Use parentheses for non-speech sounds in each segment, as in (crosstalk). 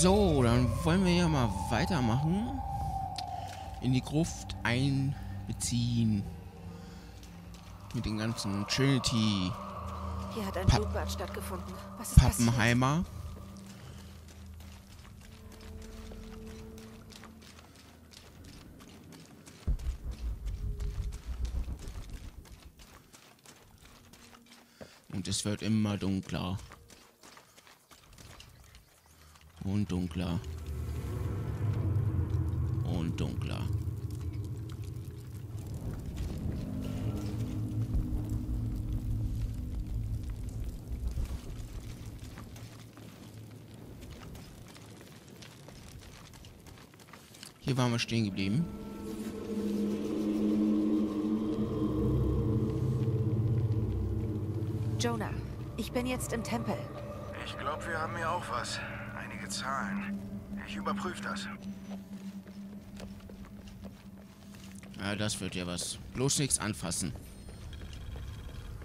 So, dann wollen wir ja mal weitermachen. In die Gruft einbeziehen. Mit den ganzen Trinity Hier hat ein Pa- Blutbad stattgefunden. Was ist passiert? Pappenheimer. Und es wird immer dunkler. Und dunkler. Und dunkler. Hier waren wir stehen geblieben. Jonah, ich bin jetzt im Tempel. Ich glaube, wir haben hier auch was. Zahlen. Ich überprüfe das. Ja, das wird ja was. Bloß nichts anfassen.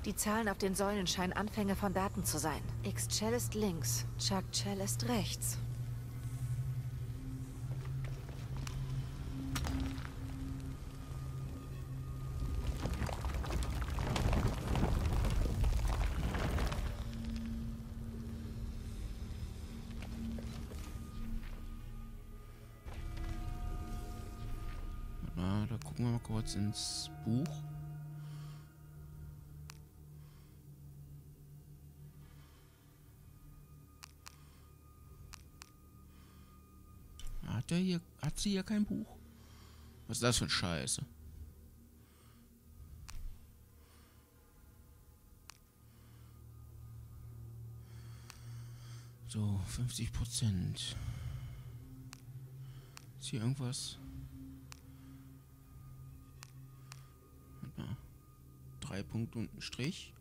Die Zahlen auf den Säulen scheinen Anfänge von Daten zu sein. X Cellist links, Chuck Cellist rechts. Ins Buch. Hat der hier, hat sie hier kein Buch? Was ist das für ein Scheiße? So, 50 Prozent. Ist hier irgendwas? Drei Punkte und ein Strich.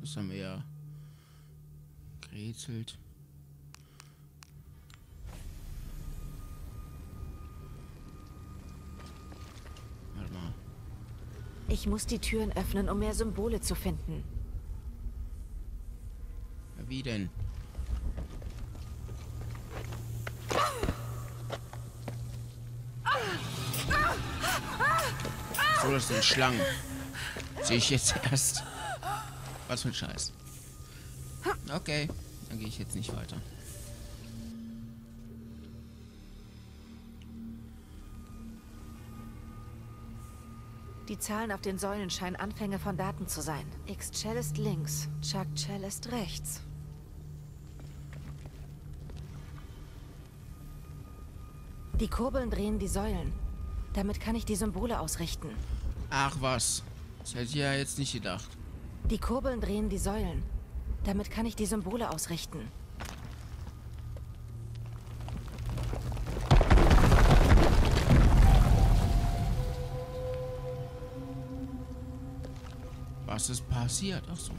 Das haben wir ja gerätselt. Ich muss die Türen öffnen, um mehr Symbole zu finden. Wie denn? So, das sind Schlangen. Sehe ich jetzt erst. Was für ein Scheiß. Okay, dann gehe ich jetzt nicht weiter. Die Zahlen auf den Säulen scheinen Anfänge von Daten zu sein. X Cellist links, Chuck Cellist rechts. Die Kurbeln drehen die Säulen. Damit kann ich die Symbole ausrichten. Ach was. Das hätte ich ja jetzt nicht gedacht. Die Kurbeln drehen die Säulen. Damit kann ich die Symbole ausrichten. Was ist passiert? Ach so.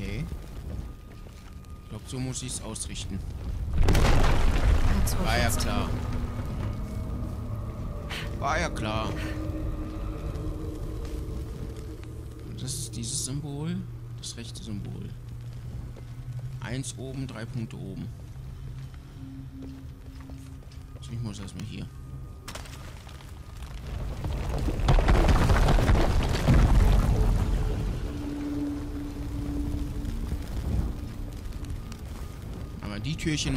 Okay. Ich glaube, so muss ich es ausrichten. War ja klar. War ja klar. Das ist dieses Symbol. Das rechte Symbol. Eins oben, drei Punkte oben. Ich muss erstmal hier. Aber die Türchen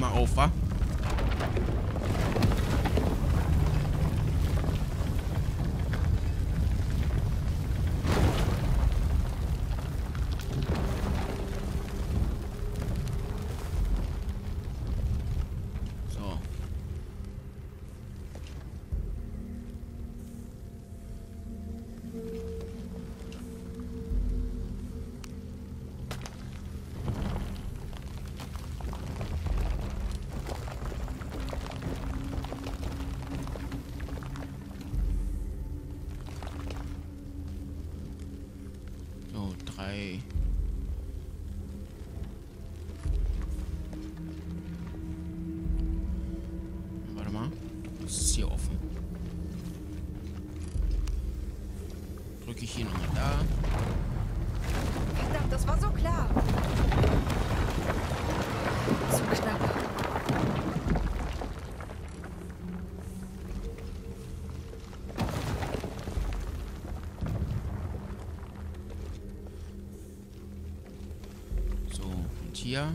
hier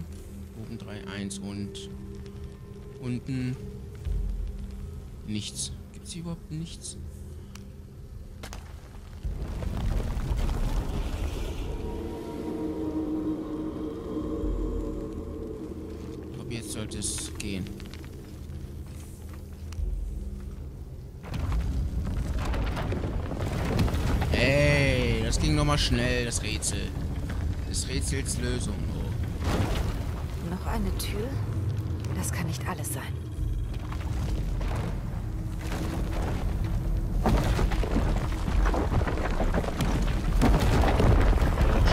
oben 3, 1 und unten nichts. Gibt es hier überhaupt nichts? Ich glaube, jetzt sollte es gehen. Ey, das ging nochmal schnell, das Rätsel. Des Rätsels Lösung. Eine Tür? Das kann nicht alles sein.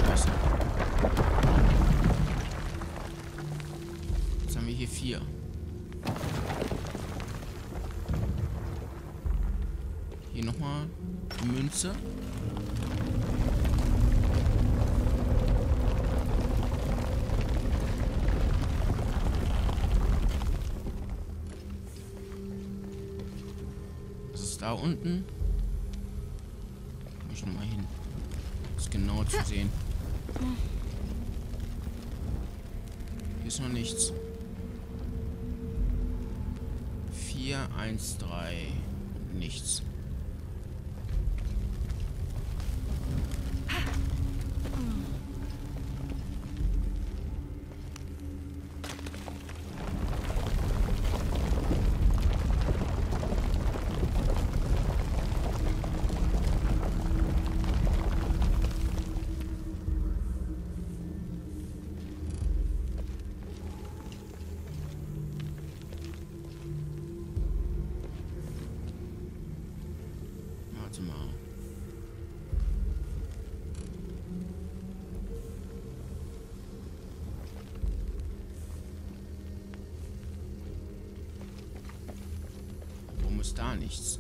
Scheiße. Hier vier. Hier nochmal Münze. Da unten? Muss ich nochmal hin. Das genau zu sehen. Hier ist noch nichts. 4, 1, 3. Nichts. Warte mal. Warum ist da nichts?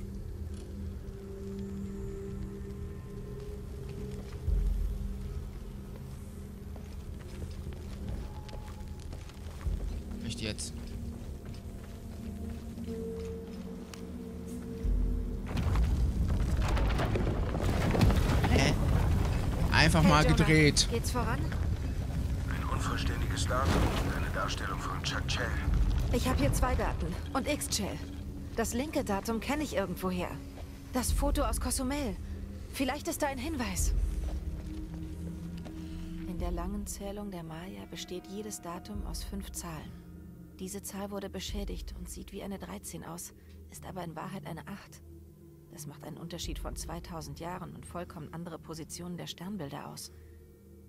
Einfach Hey, mal Jonah, gedreht. Geht's voran? Ein unvollständiges Datum und eine Darstellung von Chuck Chell. Ich habe hier zwei Daten. Und X-Shell. Das linke Datum kenne ich irgendwoher. Das Foto aus Cozumel. Vielleicht ist da ein Hinweis. In der langen Zählung der Maya besteht jedes Datum aus fünf Zahlen. Diese Zahl wurde beschädigt und sieht wie eine 13 aus, ist aber in Wahrheit eine 8. Das macht einen Unterschied von 2000 Jahren und vollkommen andere Positionen der Sternbilder aus.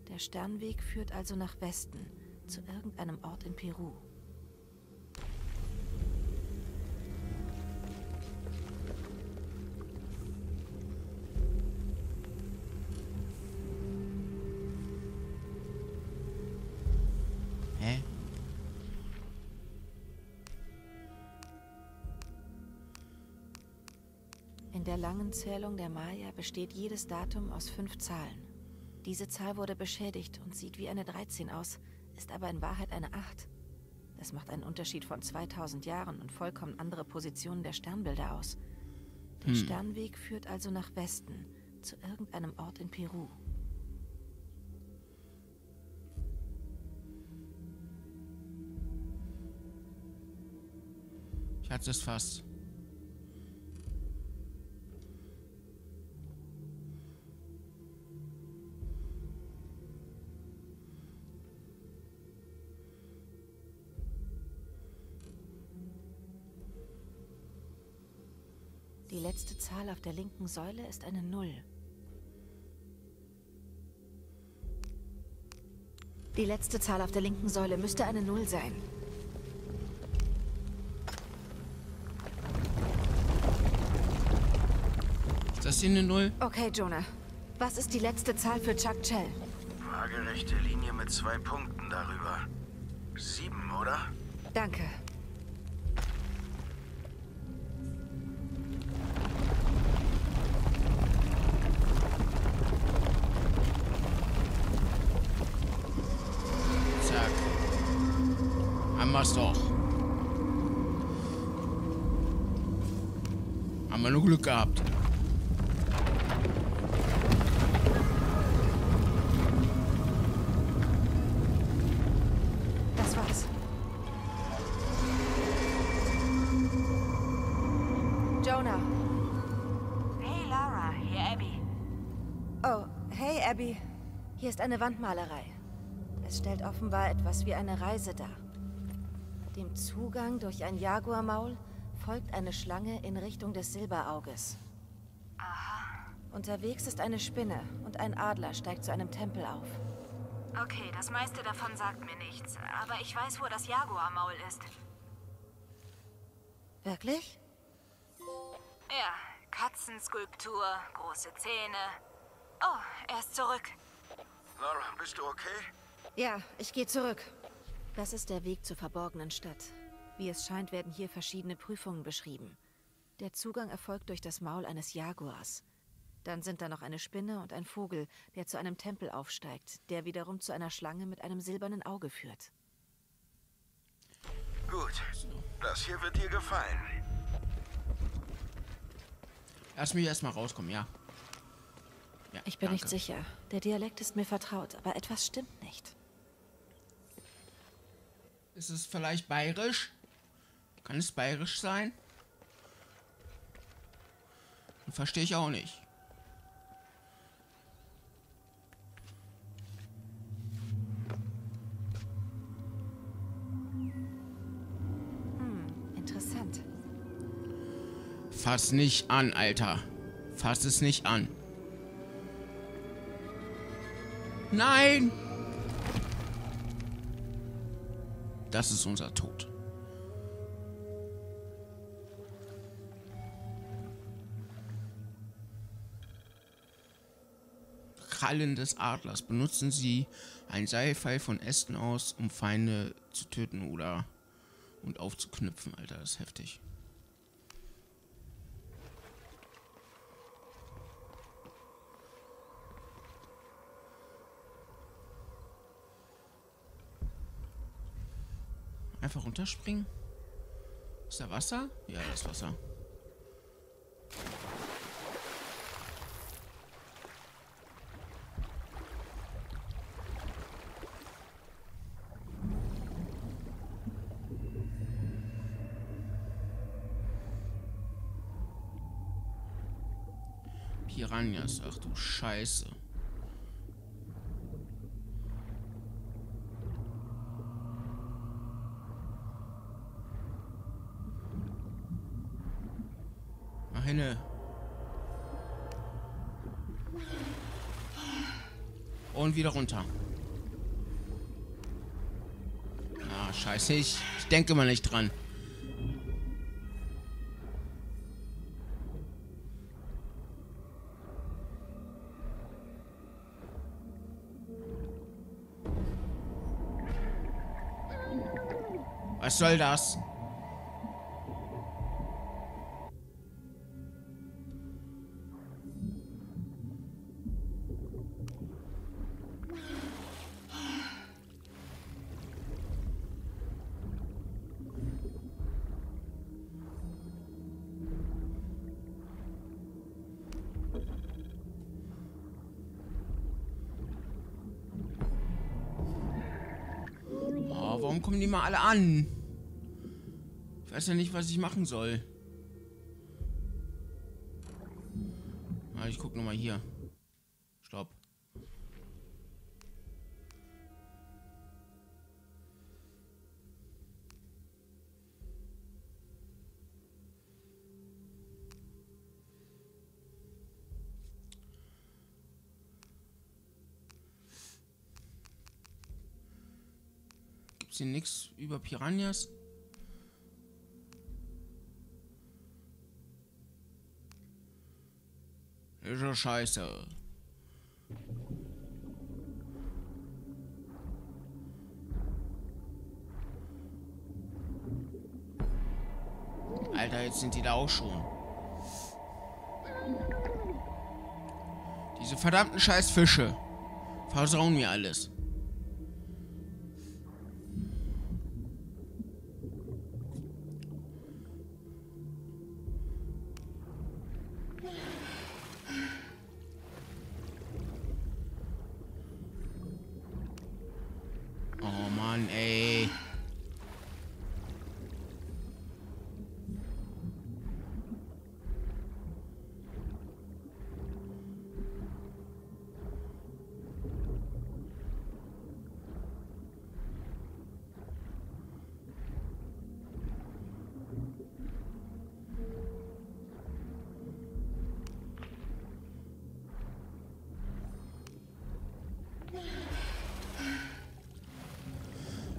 Der Sternweg führt also nach Westen, zu irgendeinem Ort in Peru. Der langen Zählung der Maya besteht jedes Datum aus fünf Zahlen. Diese Zahl wurde beschädigt und sieht wie eine 13 aus, ist aber in Wahrheit eine 8. Das macht einen Unterschied von 2000 Jahren und vollkommen andere Positionen der Sternbilder aus. Der Sternweg führt also nach Westen, zu irgendeinem Ort in Peru. Ich hatte es fast. Die letzte Zahl auf der linken Säule ist eine Null. Die letzte Zahl auf der linken Säule müsste eine Null sein. Ist das hier eine Null? Okay, Jonah. Was ist die letzte Zahl für Chuck Chell? waagerechte Linie mit zwei Punkten darüber. Sieben, oder? Danke. Haben wir's doch. Haben wir nur Glück gehabt. Das war's. Jonah. Hey Lara, hier Abby. Oh, hey Abby. Hier ist eine Wandmalerei. Es stellt offenbar etwas wie eine Reise dar. Dem Zugang durch ein Jaguarmaul folgt eine Schlange in Richtung des Silberauges. Aha. Unterwegs ist eine Spinne und ein Adler steigt zu einem Tempel auf. Okay, das meiste davon sagt mir nichts. Aber ich weiß, wo das Jaguarmaul ist. Wirklich? Ja, Katzenskulptur, große Zähne. Oh, er ist zurück. Laura, bist du okay? Ja, ich gehe zurück. Das ist der Weg zur verborgenen Stadt. Wie es scheint, werden hier verschiedene Prüfungen beschrieben. Der Zugang erfolgt durch das Maul eines Jaguars. Dann sind da noch eine Spinne und ein Vogel, der zu einem Tempel aufsteigt, der wiederum zu einer Schlange mit einem silbernen Auge führt. Gut. Das hier wird dir gefallen. Lass mich erstmal rauskommen, ja. ja Ich bin danke. nicht sicher. Der Dialekt ist mir vertraut, aber etwas stimmt nicht. Ist es vielleicht bayerisch? Kann es bayerisch sein? Verstehe ich auch nicht. Interessant. Fass nicht an, Alter. Fass es nicht an. Nein! Das ist unser Tod. Krallen des Adlers. Benutzen Sie ein Seilpfeil von Ästen aus, um Feinde zu töten oder und aufzuknüpfen, Alter. Das ist heftig. Einfach runterspringen? Ist da Wasser? Ja, da ist Wasser. Piranhas, ach du Scheiße. Wieder runter. Ah, scheiße, ich, ich denke mal nicht dran. Was soll das? Kommen die mal alle an? Ich weiß ja nicht, was ich machen soll. Ah, ich guck noch mal hier. es hier nichts über Piranhas? Ist ja scheiße. Alter, jetzt sind die da auch schon. Diese verdammten Scheißfische versauen mir alles.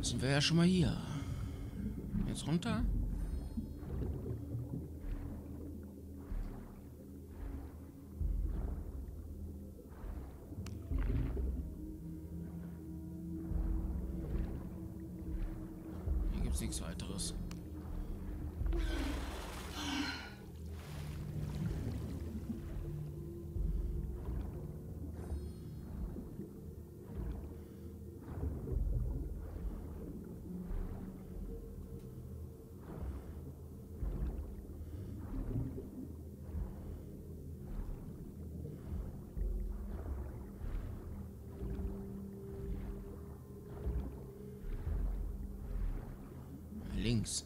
Sind wir ja schon mal hier. Jetzt runter. Links.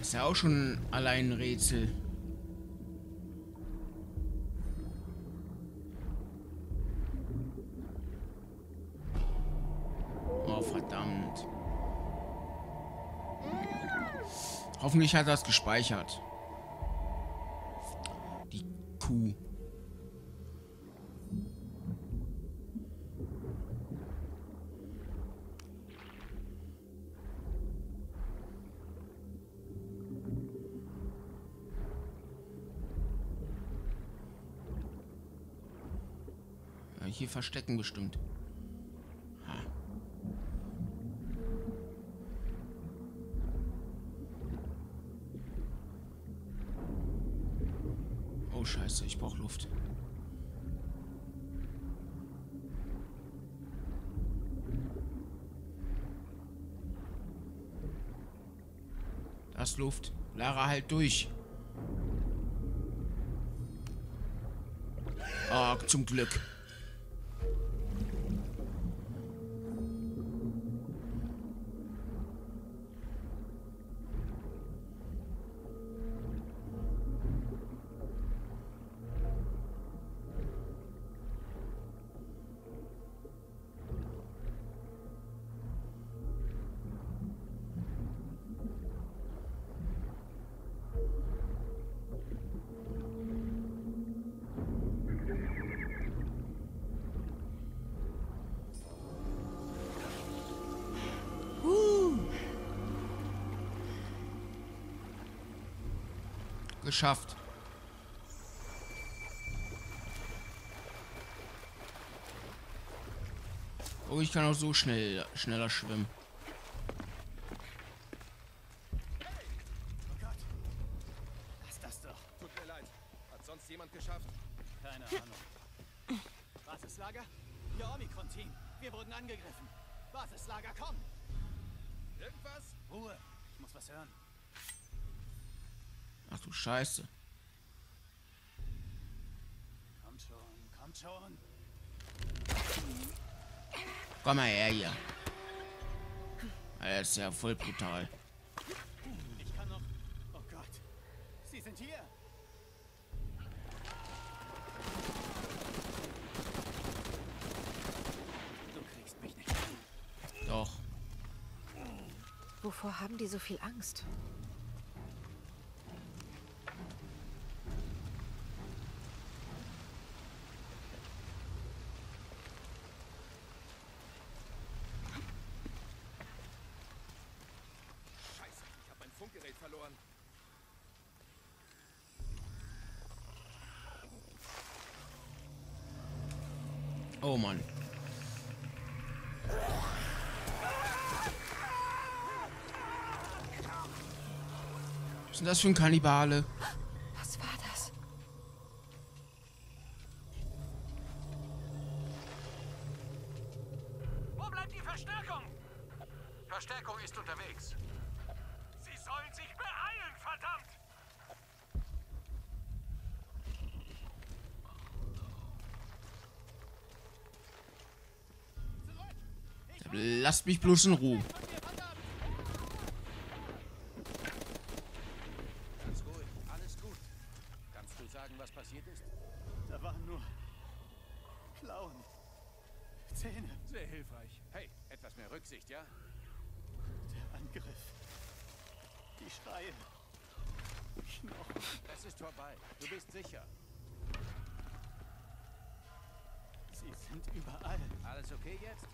Ist ja auch schon allein ein Rätsel. Oh, verdammt. Hoffentlich hat er es gespeichert. Die Kuh. Hier verstecken bestimmt. Das ist Luft. Lara halt durch. Ah, zum Glück. Geschafft. Oh, ich kann auch so schnell schneller schwimmen. Oh Gott. Lass das doch. Tut mir leid. Hat sonst jemand geschafft? Keine (laughs) Ahnung. Basislager? Hier Omikron-Team. Wir wurden angegriffen. Basislager, komm! Irgendwas? Ruhe. Ich muss was hören. Ach du Scheiße. Kommt schon, kommt schon. Komm mal her hier. Er ist ja voll brutal. Ich kann noch... Oh Gott. Sie sind hier. Du kriegst mich nicht. Doch. Wovor haben die so viel Angst? Oh Mann. Was ist denn das für ein Kannibale? Was war das? Wo bleibt die Verstärkung? Verstärkung ist unterwegs. Sie sollen sich beeilen, verdammt! Lasst mich bloß in Ruhe. Ganz ruhig, alles gut. Kannst du sagen, was passiert ist? Da waren nur Klauen. Zähne. Sehr hilfreich. Hey, etwas mehr Rücksicht, ja? Der Angriff. Die Schreie. Knochen. Es ist vorbei. Du bist sicher. Sie sind überall. Alles okay jetzt?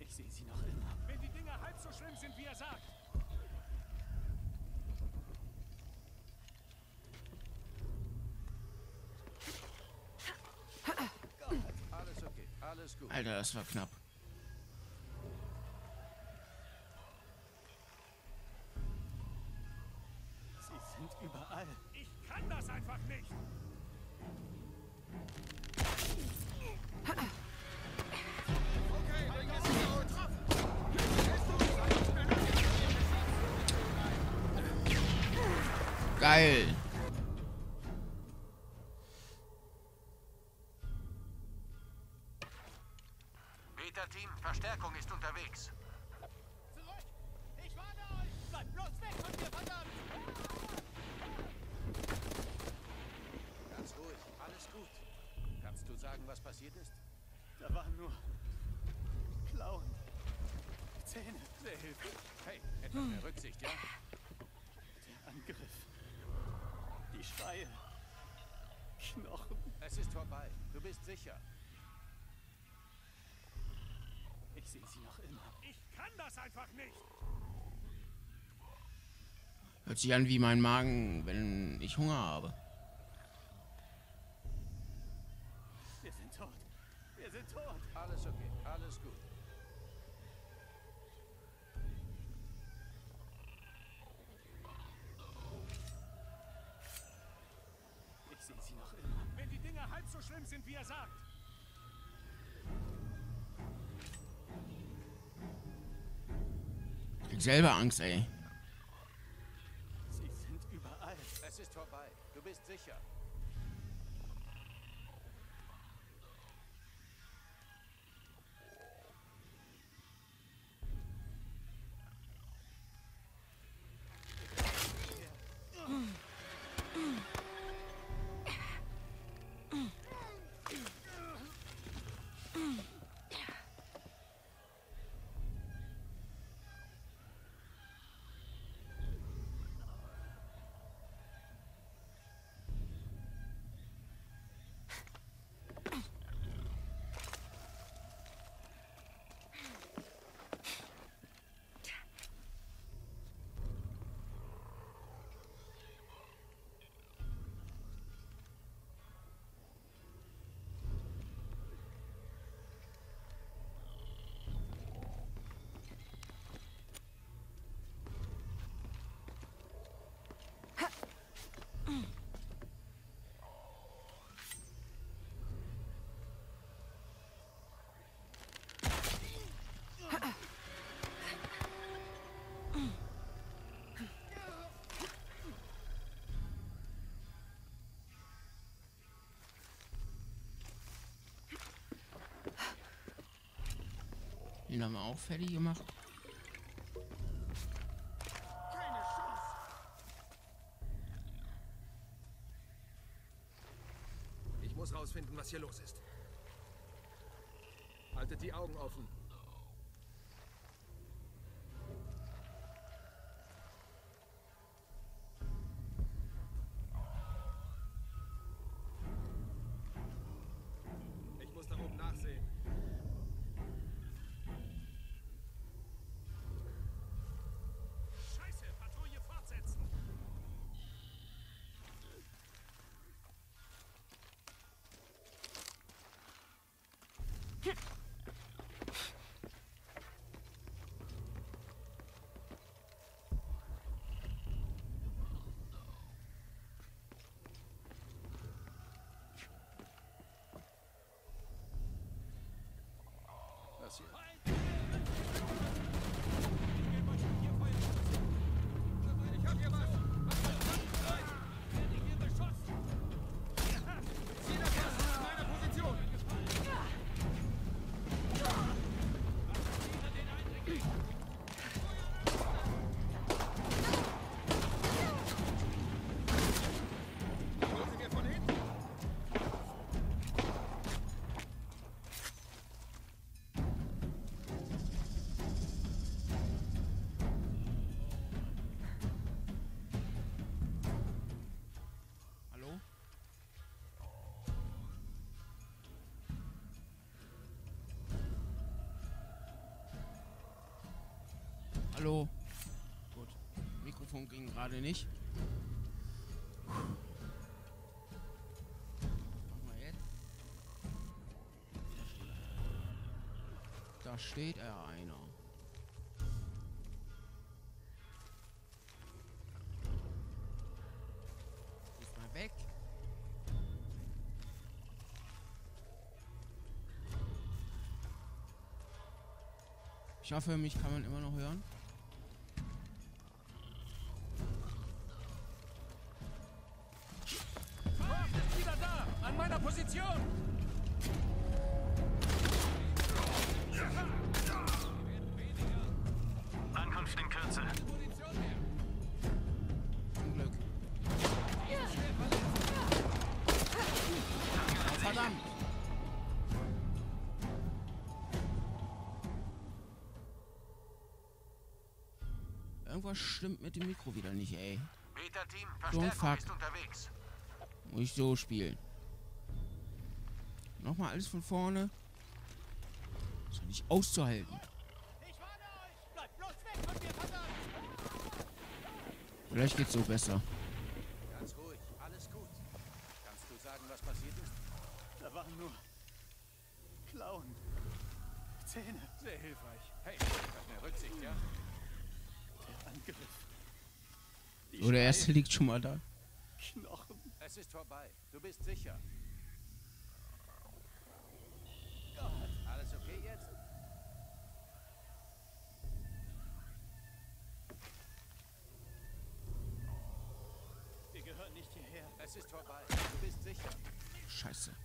Ich sehe sie noch immer. Wenn die Dinger halb so schlimm sind, wie er sagt. Alles okay, alles gut. Alter, das war knapp. Beta-Team, Verstärkung ist unterwegs. Zurück! Ich warne euch! Bleibt bloß weg von mir, verdammt! Ganz ruhig, alles gut. Kannst du sagen, was passiert ist? Da waren nur Klauen. Zähne. Sehr hilfreich. Hey, etwas mehr Rücksicht, ja? Der Angriff. Die Schreie. Knochen. Es ist vorbei. Du bist sicher. Ich sehe sie noch immer. Ich kann das einfach nicht. Hört sich an wie mein Magen, wenn ich Hunger habe. Wir sind tot. Wir sind tot. Alles okay, alles gut. Ich sehe sie noch immer. Wenn die Dinger halb so schlimm sind, wie er sagt. Krieg selber Angst, ey. Sie sind überall. Es ist vorbei. Du bist sicher. Den haben wir auch fertig gemacht. Ich muss rausfinden, was hier los ist. Haltet die Augen offen. Hm. Hallo? Gut. Mikrofon ging gerade nicht. Machen wir jetzt? Da steht er einer. Ist mal weg. Ich hoffe, mich kann man immer noch hören. Don't fuck. ist unterwegs. Muss ich so spielen. Nochmal alles von vorne. Ist doch nicht auszuhalten. Ich warne euch! Bleibt bloß weg von mir, verdammt! Vielleicht geht's so besser. Ganz ruhig, alles gut. Kannst du sagen, was passiert ist? Da waren nur Klauen. Zähne. Sehr hilfreich. Hey, hab mehr Rücksicht, ja? Der Angriff. Die der erste Schreie, liegt schon mal da. Knochen. Es ist vorbei. Du bist sicher. Alles okay jetzt? Wir gehören nicht hierher. Es ist vorbei. Du bist sicher. Scheiße.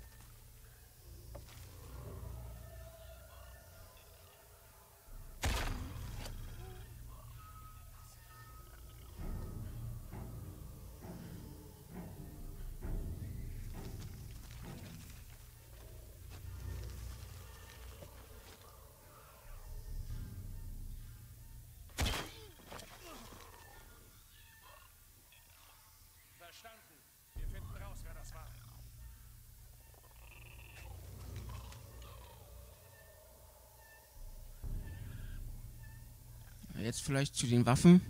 Jetzt vielleicht zu den Waffen.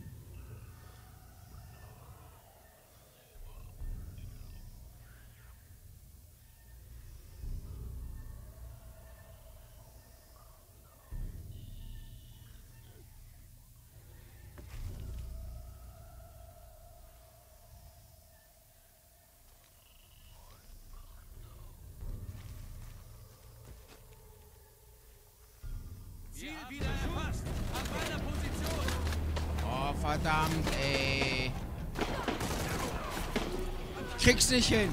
Verdammt, ey. Krieg's nicht hin.